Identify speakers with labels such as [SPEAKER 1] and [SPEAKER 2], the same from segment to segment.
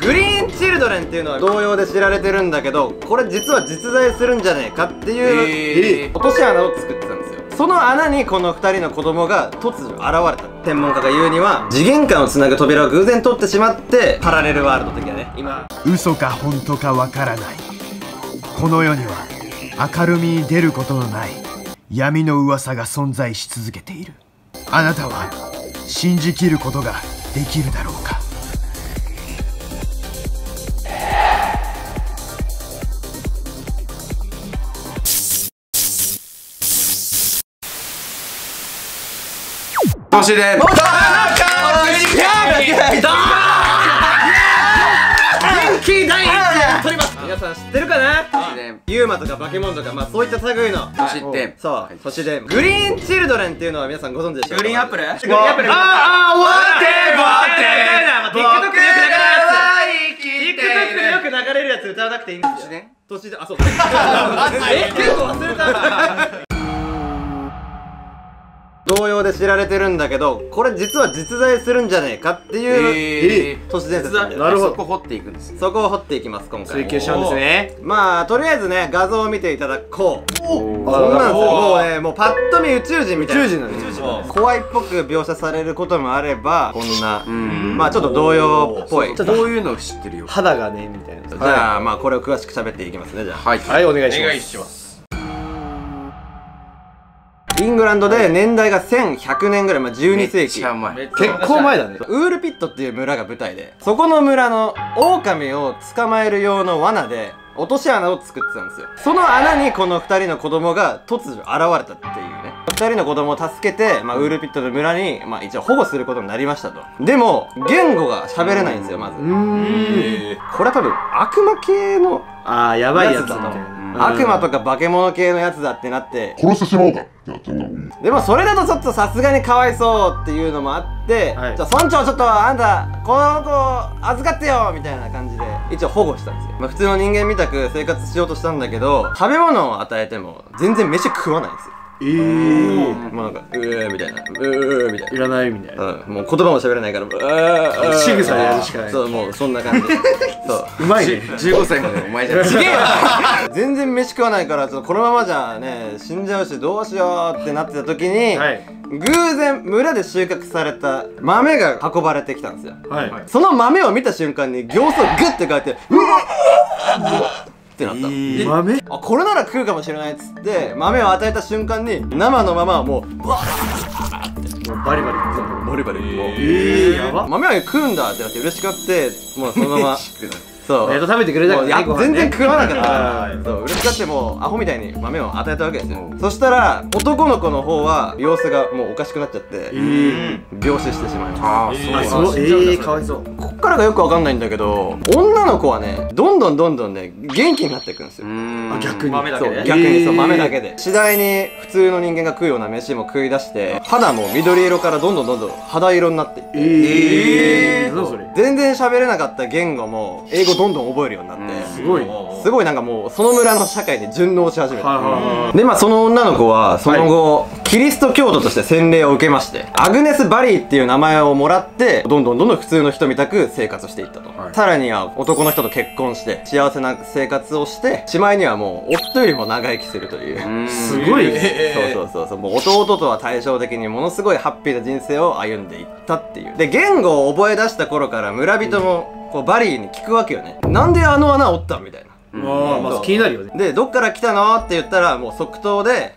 [SPEAKER 1] グリーンチルドレンっていうのは同様で知られてるんだけどこれ実は実在するんじゃねえかっていう、
[SPEAKER 2] えー。
[SPEAKER 1] 落とし穴を作ってたんですよ。その穴にこの2人の子供が突如現れた。専門家が言うには次元間をつなぐ扉を偶然取ってしまってパラレルワールド的なね。今。
[SPEAKER 3] 嘘か本当かわからない。この世には明るみに出ることのない闇の噂が存在し続けている。あなたは信じきることができるだろうか
[SPEAKER 2] 都市伝
[SPEAKER 1] 気第一取ります皆さん知ってるかな
[SPEAKER 2] 都市伝
[SPEAKER 1] ユーマとかバケモンとかまあそういった類の
[SPEAKER 2] 都市伝
[SPEAKER 1] そうそしてグリーンチルドレンっていうのは皆さんご存知でしょうか
[SPEAKER 4] グリーンアップル
[SPEAKER 1] グリーンアップルああ終わって TikTok でよく流れるやつ TikTok でよく流れるやつ歌わなくていいんですよ
[SPEAKER 2] 伝
[SPEAKER 1] 年であそうえ結構忘れた同様で知られてるんだけどこれ実は実在するんじゃねえかっていう
[SPEAKER 2] え
[SPEAKER 1] 都市伝説な
[SPEAKER 2] るほど。そこ掘っていくんですよ
[SPEAKER 1] そこを掘っていきます今回。
[SPEAKER 4] 追求しちゃうんですね。
[SPEAKER 1] まあとりあえずね画像を見ていただこう。
[SPEAKER 2] お
[SPEAKER 1] そんなんですよ。もうねもうパッと見宇宙人みたいな。
[SPEAKER 4] 宇宙人なんです
[SPEAKER 1] そう怖いっぽく描写されることもあればこんな
[SPEAKER 2] ん。
[SPEAKER 1] まあちょっと童謡っぽい。
[SPEAKER 2] こういうの知ってるよ。
[SPEAKER 4] 肌がねみたいな。
[SPEAKER 1] じゃあまあこれを詳しく喋っていきますねじゃあ。
[SPEAKER 2] はい。
[SPEAKER 4] はいお願いします
[SPEAKER 1] イングランドで年代が1100年ぐらい、まあ、12世紀。
[SPEAKER 2] めっちゃうまい
[SPEAKER 4] 結構前だね。
[SPEAKER 1] ウールピットっていう村が舞台でそこの村の狼を捕まえる用の罠で落とし穴を作ってたんですよ。その穴にこの2人の子供が突如現れたっていうね。2人の子供を助けて、まあ、ウールピットの村に、まあ、一応保護することになりましたと。でも言語が喋れないんですよまず。これは多分悪魔系の
[SPEAKER 4] ああやばいやつだ
[SPEAKER 1] と悪魔とか化け物系のやつだってなって。
[SPEAKER 5] 殺してしまおうか。ってなっちゃった
[SPEAKER 1] でもそれだとちょっとさすがにかわいそうっていうのもあって、
[SPEAKER 4] はい。
[SPEAKER 1] じゃあ村長ちょっとあんたこの子預かってよみたいな感じで一応保護したんですよ、まあ、普通の人間みたく生活しようとしたんだけど食べ物を与えても全然飯食わないんですよ
[SPEAKER 4] ええ
[SPEAKER 1] もうなんかうーみたいな。うーみたい
[SPEAKER 4] いらないみたいな。
[SPEAKER 1] なうん。もう言葉も喋れないからうーうー
[SPEAKER 4] 仕草でやるしかない。
[SPEAKER 1] そうもうそんな感じ。そう。
[SPEAKER 4] うまいね。
[SPEAKER 2] 15歳までお前じゃん。
[SPEAKER 1] すげえよ全然飯食わないからちょっとこのままじゃね死んじゃうしどうしようってなってた時に、
[SPEAKER 4] はい。
[SPEAKER 1] 偶然村で収穫された豆が運ばれてきたんですよ。
[SPEAKER 4] はい。
[SPEAKER 1] その豆を見た瞬間に形相グッて変えてうわっってなった、
[SPEAKER 4] 豆？
[SPEAKER 1] あこれなら食うかもしれないっつって豆を与えた瞬間に生のままもううわ
[SPEAKER 4] バリバリ。
[SPEAKER 1] バリバリ。もう
[SPEAKER 4] ええやば。
[SPEAKER 1] 豆は食うんだってなって嬉しくなってもうそのままそう。
[SPEAKER 4] やっと食べてくれたからね
[SPEAKER 1] 全然食わなかった。
[SPEAKER 4] はい。
[SPEAKER 1] そう。嬉しがってもうアホみたいに豆を与えたわけですよ、そしたら男の子の方は様子がもうおかしくなっちゃって、病死してしまいます。
[SPEAKER 2] ああそう。
[SPEAKER 4] ええかわいそう。
[SPEAKER 1] こっからがよくわかんないんだけど女の子はねどんどんどんどんね元気になっていくんですよ。
[SPEAKER 2] うん。
[SPEAKER 4] 逆に。
[SPEAKER 1] そう逆にそう豆だけで。次第に普通の人間が食うような飯も食い出して肌も緑色からどんどんどんどん肌色になっていって。
[SPEAKER 4] ええ
[SPEAKER 1] 全然喋れなかった言語も英語どんどん覚えるようになって、
[SPEAKER 4] すごい。
[SPEAKER 1] すごいなんかもうその村の社会で順応し始めた、でまあその女の子はその後、キリスト教徒として洗礼を受けましてアグネス・バリーっていう名前をもらってどんどんどんどん普通の人みたく生活していったと、
[SPEAKER 2] はい。
[SPEAKER 1] さらには男の人と結婚して幸せな生活をしてしまいにはもう夫よりも長生きするという、
[SPEAKER 4] すごい。ね
[SPEAKER 1] そうそうそうそう。もう弟とは対照的にものすごいハッピーな人生を歩んでいったっていう。で言語を覚え出した頃から村人もこうバリーに聞くわけよね。なんであの穴折ったみたいな。
[SPEAKER 4] ああまあ気になるよね。
[SPEAKER 1] でどっから来たの？って言ったらもう即答で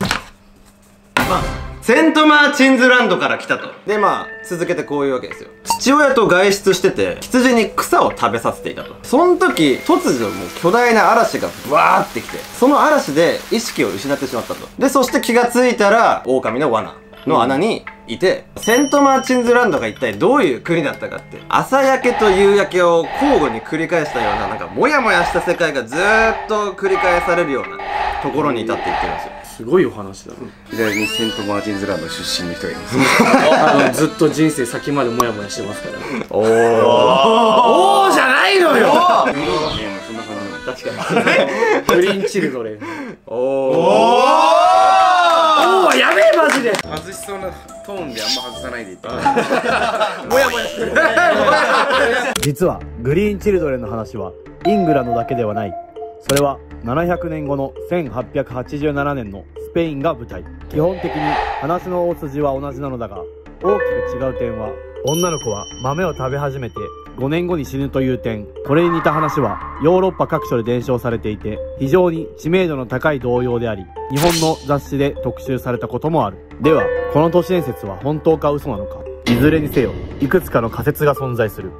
[SPEAKER 1] まあセントマーチンズランドから来たと。でまあ続けてこういうわけですよ。父親と外出してて羊に草を食べさせていたと。その時突如もう巨大な嵐がわーってきてその嵐で意識を失ってしまったと。でそして気がついたら狼の罠の穴にいて、セントマーチンズランドが一体どういう国だったかって朝焼けと夕焼けを交互に繰り返したようななんかモヤモヤした世界がずーっと繰り返されるようなところに至っていってるんです。よ
[SPEAKER 4] すごいお話だね
[SPEAKER 2] 左にセントマーチンズランド出身の人がいます。
[SPEAKER 4] あのずっと人生先までモヤモヤしてますから。
[SPEAKER 1] おお
[SPEAKER 4] おーじゃないのよ！
[SPEAKER 1] 確かに。
[SPEAKER 4] グリーンチルドレン。
[SPEAKER 1] おお
[SPEAKER 4] で。
[SPEAKER 2] 外しそうなトーンであんま外さないでいって
[SPEAKER 6] 実はグリーンチルドレンの話はイングランドだけではない。それは700年後の1887年のスペインが舞台。基本的に話の大筋は同じなのだが大きく違う点は女の子は豆を食べ始めて5年後に死ぬという点これに似た話はヨーロッパ各所で伝承されていて非常に知名度の高い童謡であり日本の雑誌で特集されたこともある。ではこの都市伝説は本当か嘘なのかいずれにせよいくつかの仮説が存在する。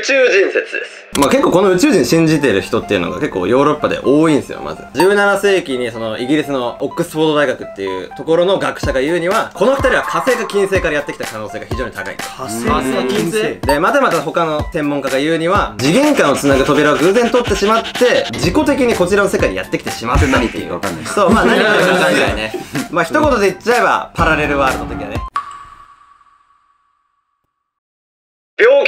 [SPEAKER 1] 宇宙人説です。まあ結構この宇宙人信じてる人っていうのが結構ヨーロッパで多いんですよ、まず。17世紀にそのイギリスのオックスフォード大学っていうところの学者が言うには、この二人は火星か金星からやってきた可能性が非常に高いと。
[SPEAKER 4] 火星か金星
[SPEAKER 1] で、またまた他の専門家が言うには、次元間をつなぐ扉を偶然取ってしまって、自己的にこちらの世界にやってきてしまったっていう。
[SPEAKER 2] わかんない
[SPEAKER 1] そう、まあ何言ってるかわかんないね。まあ一言で言っちゃえば、パラレルワールド的なね。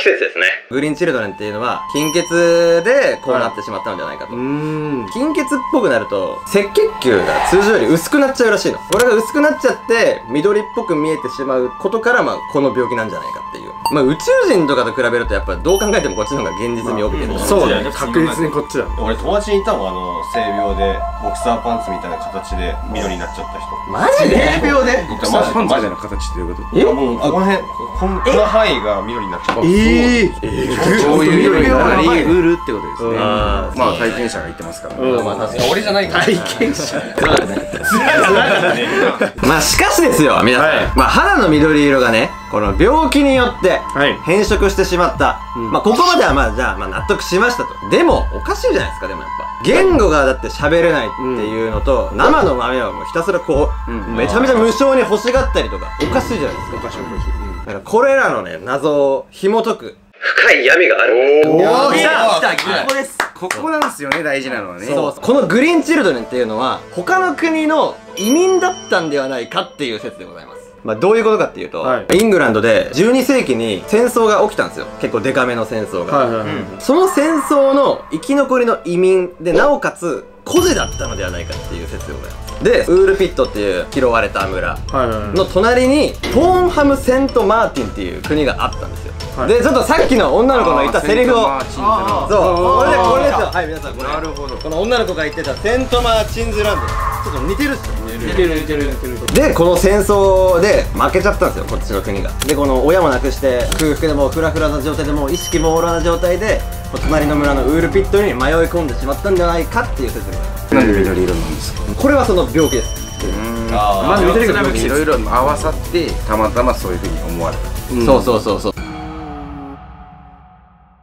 [SPEAKER 1] 病気説ですね。グリーンチルドレンっていうのは、貧血でこうなってしまったのではないかと。
[SPEAKER 4] うん。
[SPEAKER 1] 貧血っぽくなると、赤血球が通常より薄くなっちゃうらしいの。これが薄くなっちゃって、緑っぽく見えてしまうことから、まあ、この病気なんじゃないかっていう。まあ、宇宙人とかと比べると、やっぱどう考えてもこっちの方が現実味を帯びてる。
[SPEAKER 4] そう。だね。確実にこっちだ
[SPEAKER 7] 俺友達にいたもんあの性病でボクサーパンツみたいな形で緑になっちゃった人。
[SPEAKER 1] マジで？
[SPEAKER 7] 病で？
[SPEAKER 2] ボクサーパンツみたいな形っていうこと？
[SPEAKER 7] いやもうこの辺このこの範囲が緑になっちゃった。
[SPEAKER 4] ええ
[SPEAKER 2] そういう緑になり
[SPEAKER 1] はい
[SPEAKER 2] うるってことですね。まあ体験者が言ってますからね。
[SPEAKER 1] まあ確かに。
[SPEAKER 7] 俺じゃないから
[SPEAKER 4] 体験者。
[SPEAKER 1] まあしかしですよ皆さん、
[SPEAKER 4] はい。
[SPEAKER 1] まあ肌の緑色がねこの病気によって
[SPEAKER 4] はい。
[SPEAKER 1] 変色してしまった、まあここまではまあじゃあまあ納得しましたと。でもおかしいじゃないですかでもやっぱ。言語がだって喋れないっていうのと、生の豆はもうひたすらこう、
[SPEAKER 2] うん。
[SPEAKER 1] めちゃめちゃ無償に欲しがったりとかおかしいじゃないですか。
[SPEAKER 4] おかしいおかしい
[SPEAKER 1] だからこれらのね謎を紐解く。深い闇がある。
[SPEAKER 4] お
[SPEAKER 1] お
[SPEAKER 4] 来た
[SPEAKER 1] 来た。
[SPEAKER 4] ここです。
[SPEAKER 2] ここなんですよね大事なのはね。
[SPEAKER 1] そう。このグリーンチルドレンっていうのは他の国の移民だったんではないかっていう説でございますまあどういうことかっていうと、
[SPEAKER 4] はい。
[SPEAKER 1] イングランドで12世紀に戦争が起きたんですよ。結構デカめの戦争が、
[SPEAKER 4] はいはいはい。
[SPEAKER 1] その戦争の生き残りの移民でなおかつ孤児だったのではないかっていう説でございますでウールピットっていう拾われた村の隣にトーンハム・セント・マーティンっていう国があったんですよ、
[SPEAKER 4] はい。
[SPEAKER 1] でちょっとさっきの女の子の言ったセリフを
[SPEAKER 2] あーセントマーチンズの
[SPEAKER 1] そう。これでこれですよはい皆さんこれ
[SPEAKER 2] なるほど。
[SPEAKER 1] この女の子が言ってたセントマーチンズランド。ちょっと似てるっすよ
[SPEAKER 4] 似てる似てる似てる
[SPEAKER 1] でこの戦争で負けちゃったんですよこっちの国が。でこの親も亡くして空腹でもうフラフラな状態でもう意識朦朧な状態で隣の村のウールピットに迷い込んでしまったんじゃないかっていう説が
[SPEAKER 2] なんで緑色なん。ですか
[SPEAKER 1] これはその病気です。
[SPEAKER 7] あ
[SPEAKER 4] まず緑が
[SPEAKER 2] いろいろ合わさってたまたまそういうふうに思われた。
[SPEAKER 1] そうそうそうそう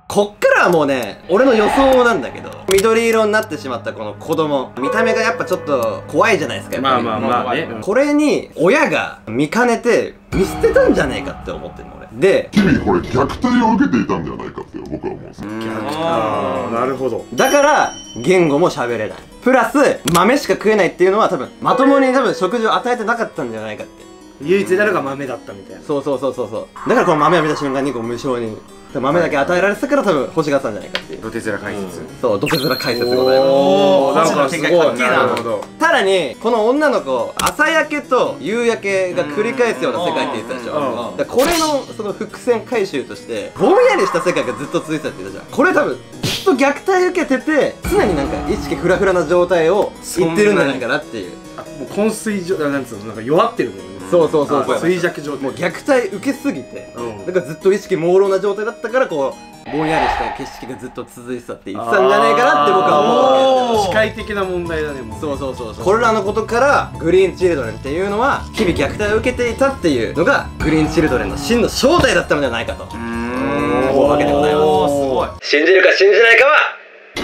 [SPEAKER 1] こっからはもうね俺の予想なんだけど緑色になってしまったこの子供。見た目がやっぱちょっと怖いじゃないですかやっぱり。
[SPEAKER 4] まあまあまあね。
[SPEAKER 1] これに親が見かねて見捨てたんじゃねえかって思ってるの俺。で
[SPEAKER 5] 君これ虐待を受けていたんじゃないかって僕は思うんですよ。
[SPEAKER 4] ああなるほど。
[SPEAKER 1] だから言語も喋れない。プラス豆しか食えないっていうのは多分まともに多分食事を与えてなかったんじゃないかって。
[SPEAKER 4] 唯一なるが豆だったみたいな。
[SPEAKER 1] そうそうそうそうそう。だからこの豆を見た瞬間にこう無償に豆だけ与えられてたから多分欲しがったんじゃないかっていう。
[SPEAKER 2] 土手面解説。
[SPEAKER 1] そう、ドケ面解説でございま
[SPEAKER 4] おおなんかすごい。
[SPEAKER 2] なるほど。
[SPEAKER 1] す。さらに、この女の子、朝焼けと夕焼けが繰り返すような世界って言ってたでし
[SPEAKER 4] うん。
[SPEAKER 1] ょ。だこれのその伏線回収として、ぼんやりした世界がずっと続いてたって言ったじゃん。これ多分、ずっと虐待受けてて、常になんか意識フラフラな状態を言ってるんじゃないかなっていう。
[SPEAKER 4] あもう昏睡状なんつうのなんか弱ってるんだよね
[SPEAKER 1] そうそうそうそう。
[SPEAKER 4] 衰弱状態。
[SPEAKER 1] もう虐待受けすぎて、
[SPEAKER 4] うん。
[SPEAKER 1] だからずっと意識朦朧な状態だったから、こう、ぼんやりした景色がずっと続いてたって言ってたんじゃねえかなって僕は思う。わけですよ
[SPEAKER 4] 視界的な問題だねもう
[SPEAKER 1] そうそうそうそう。これらのことからグリーンチルドレンっていうのは日々虐待を受けていたっていうのがグリーンチルドレンの真の正体だったのではないかと。思うわけでございます。
[SPEAKER 7] ごい。
[SPEAKER 1] 信じるか信じないかは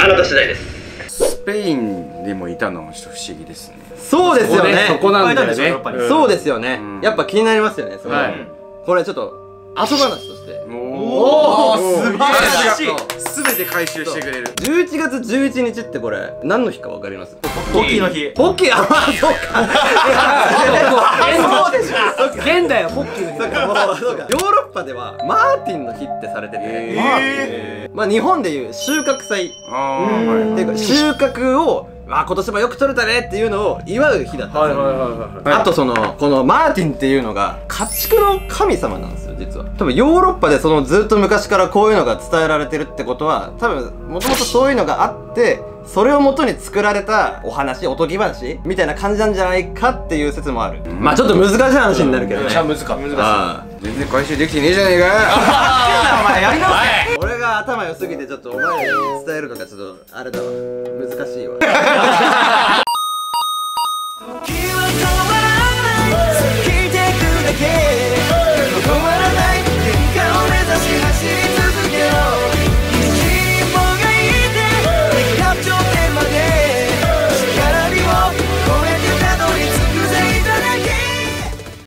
[SPEAKER 1] あなた次第です。
[SPEAKER 2] スペインでもいたのもちょっと不思議ですね。
[SPEAKER 1] そうですよね。
[SPEAKER 4] そこなんだよね。
[SPEAKER 1] そうですよね、
[SPEAKER 2] うん。
[SPEAKER 1] やっぱ気になりますよねそれ、
[SPEAKER 4] はい。
[SPEAKER 1] これちょっと後話として。
[SPEAKER 2] お
[SPEAKER 1] おー素晴らしい。
[SPEAKER 2] すべて回収してくれる
[SPEAKER 1] 11月11日ってこれ何の日か分かります
[SPEAKER 7] ポッキーの日
[SPEAKER 1] ポッキーあまあそうかそうでしょ
[SPEAKER 4] 現代はポッキーの
[SPEAKER 1] そうか。もうそうか。ヨーロッパではマーティンの日ってされてて、
[SPEAKER 2] え
[SPEAKER 1] まあ日本でいう収穫祭。っていうか収穫をわあ今年もよく取れたねっていうのを祝う日だったんですよ、
[SPEAKER 4] はいはいはいはい
[SPEAKER 1] あとそのこのマーティンっていうのが家畜の神様なんですよ実は。多分ヨーロッパでそのずっと昔からこういうのが伝えられてるってことは多分もともとそういうのがあってそれを元に作られたお話おとぎ話みたいな感じなんじゃないかっていう説もある、まあちょっと難しい話になるけどね。
[SPEAKER 7] めっちゃ難かった
[SPEAKER 1] ああ
[SPEAKER 2] 全然回収できてねえじゃねえかよ。
[SPEAKER 1] お前やり直せ俺が頭良すぎてちょっとお前に伝えるのがちょっとあれだわ。難しいわ